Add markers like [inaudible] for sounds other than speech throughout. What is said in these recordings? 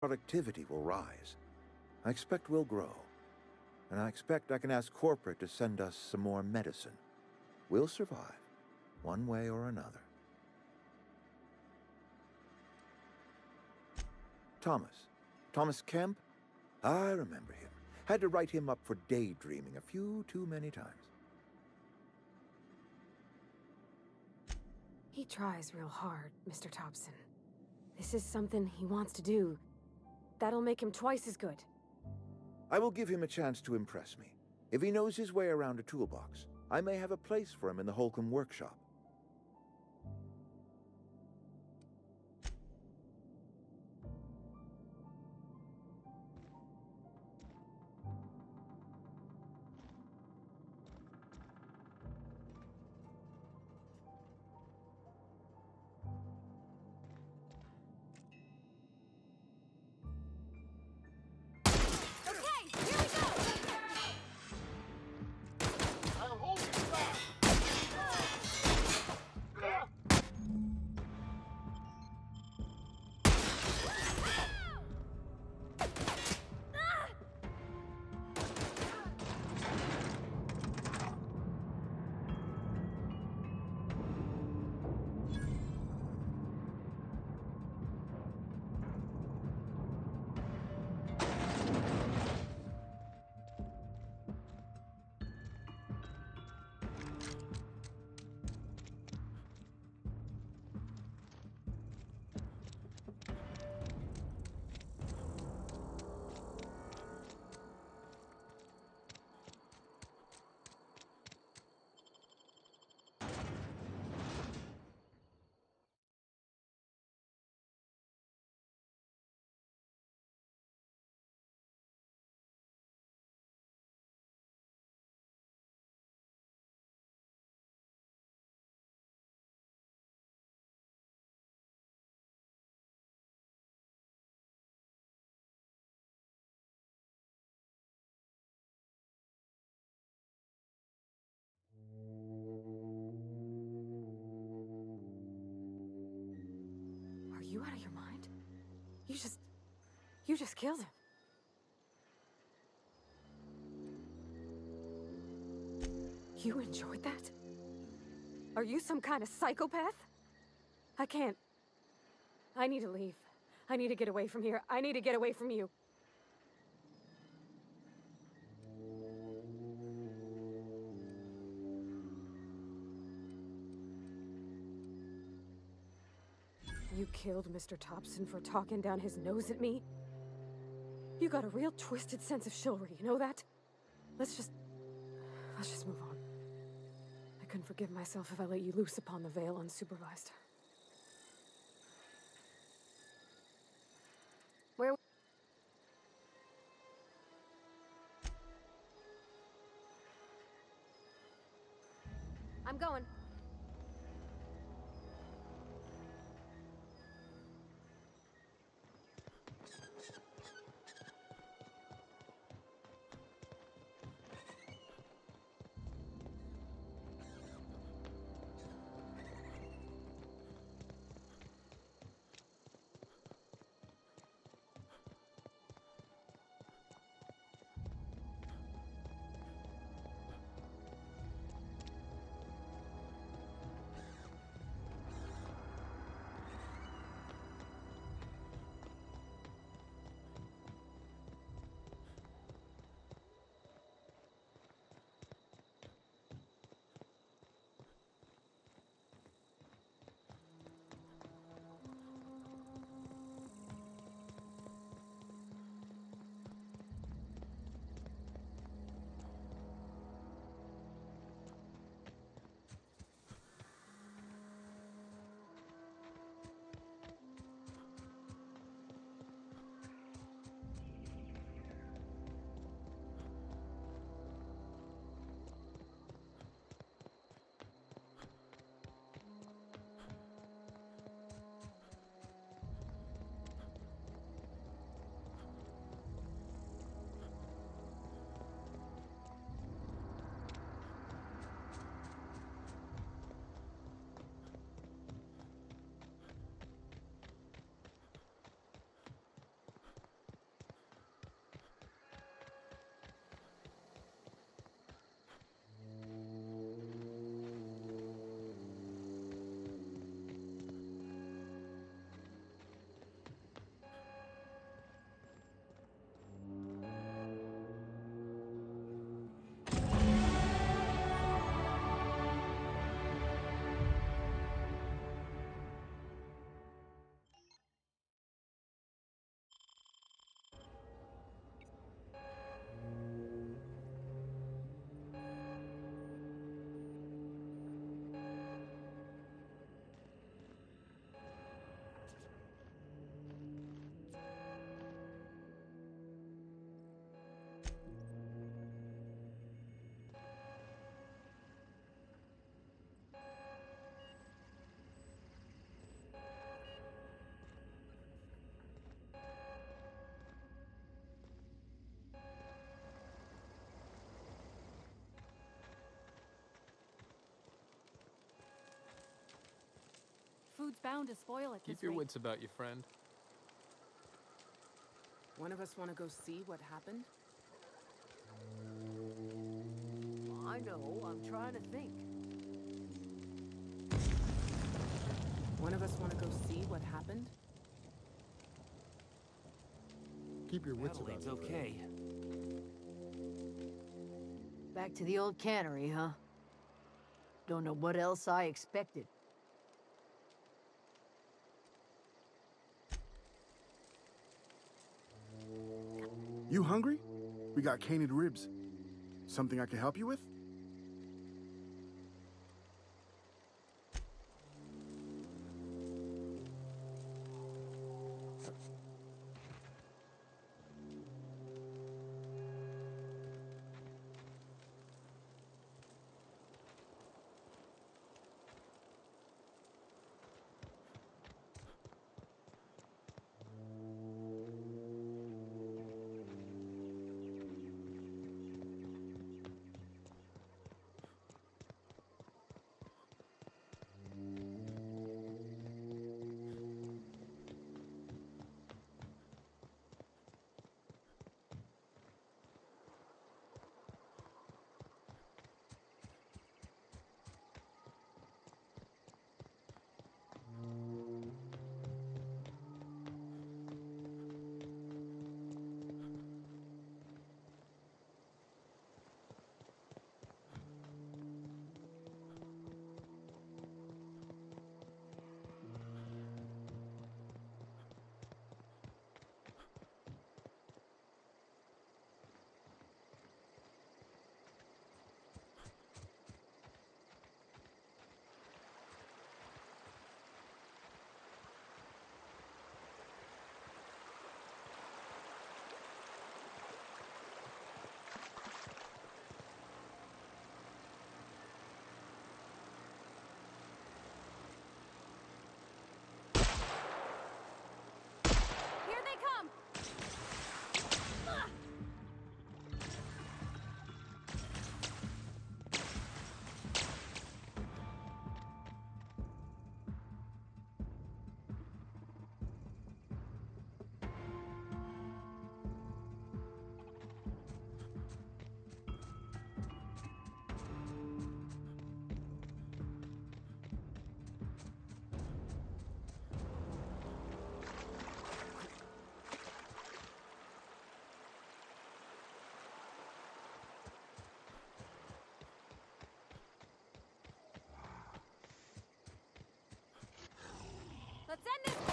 productivity will rise. I expect we'll grow. And I expect I can ask corporate to send us some more medicine. We'll survive, one way or another. Thomas. Thomas Kemp? I remember him. Had to write him up for daydreaming a few too many times. He tries real hard, Mr. Tobson. This is something he wants to do. That'll make him twice as good. I will give him a chance to impress me. If he knows his way around a toolbox, I may have a place for him in the Holcomb workshop. Out of your mind? You just... You just killed him. You enjoyed that? Are you some kind of psychopath? I can't. I need to leave. I need to get away from here. I need to get away from you. You killed Mr. Tobson for talking down his nose at me? You got a real twisted sense of chivalry, you know that? Let's just... Let's just move on. I couldn't forgive myself if I let you loose upon the Vale unsupervised. Where... I'm going. Bound to spoil it Keep your rate. wits about you, friend. One of us want to go see what happened? I know, I'm trying to think. One of us want to go see what happened? Keep your wits about Adelaide's you. okay. Back to the old cannery, huh? Don't know what else I expected. You hungry? We got canid ribs. Something I can help you with? Let's this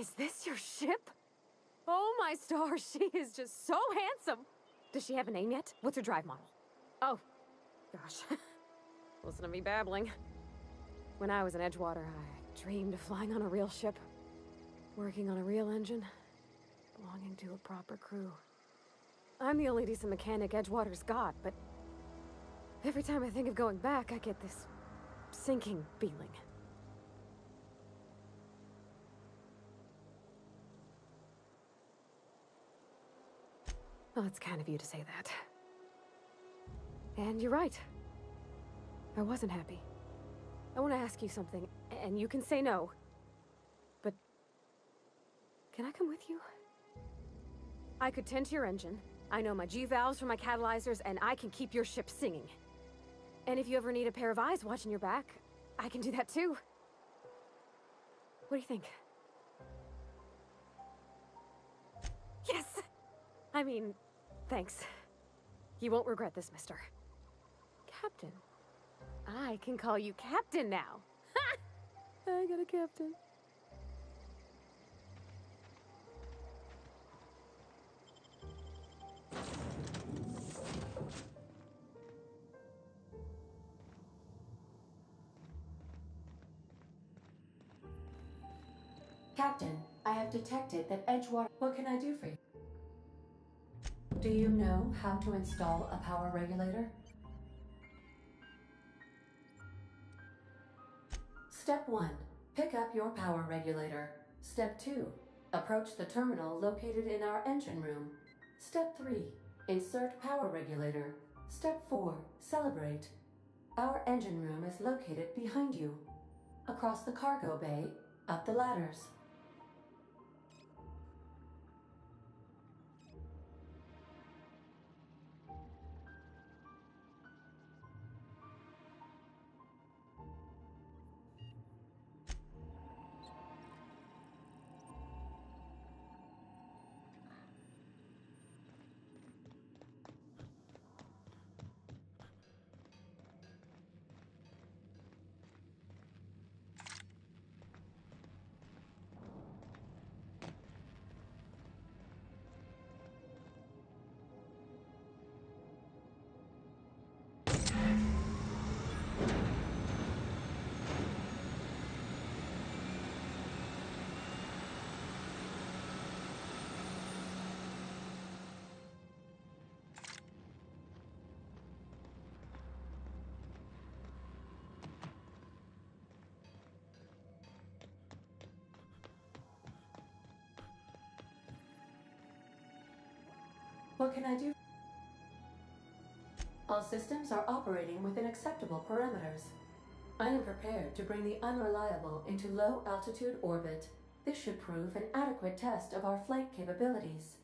Is this your ship? Oh my stars, [laughs] she is just so handsome. Does she have a name yet? What's her drive model? Oh, gosh. [laughs] Listen to me babbling. When I was in Edgewater, I dreamed of flying on a real ship, working on a real engine, belonging to a proper crew. I'm the only decent mechanic Edgewater's got, but Every time I think of going back, I get this sinking feeling. Well, it's kind of you to say that. And you're right. I wasn't happy. I want to ask you something, and you can say no. But... Can I come with you? I could tend to your engine. I know my G-valves from my catalyzers, and I can keep your ship singing. And if you ever need a pair of eyes watching your back, I can do that too. What do you think? Yes! I mean, thanks. You won't regret this, mister. Captain. I can call you Captain now. Ha! [laughs] I got a captain. Captain, I have detected that Edgewater. What can I do for you? Do you know how to install a power regulator? Step 1. Pick up your power regulator. Step 2. Approach the terminal located in our engine room. Step 3. Insert power regulator. Step 4. Celebrate. Our engine room is located behind you. Across the cargo bay, up the ladders. What can I do? All systems are operating within acceptable parameters. I am prepared to bring the unreliable into low altitude orbit. This should prove an adequate test of our flight capabilities.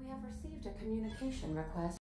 We have received a communication request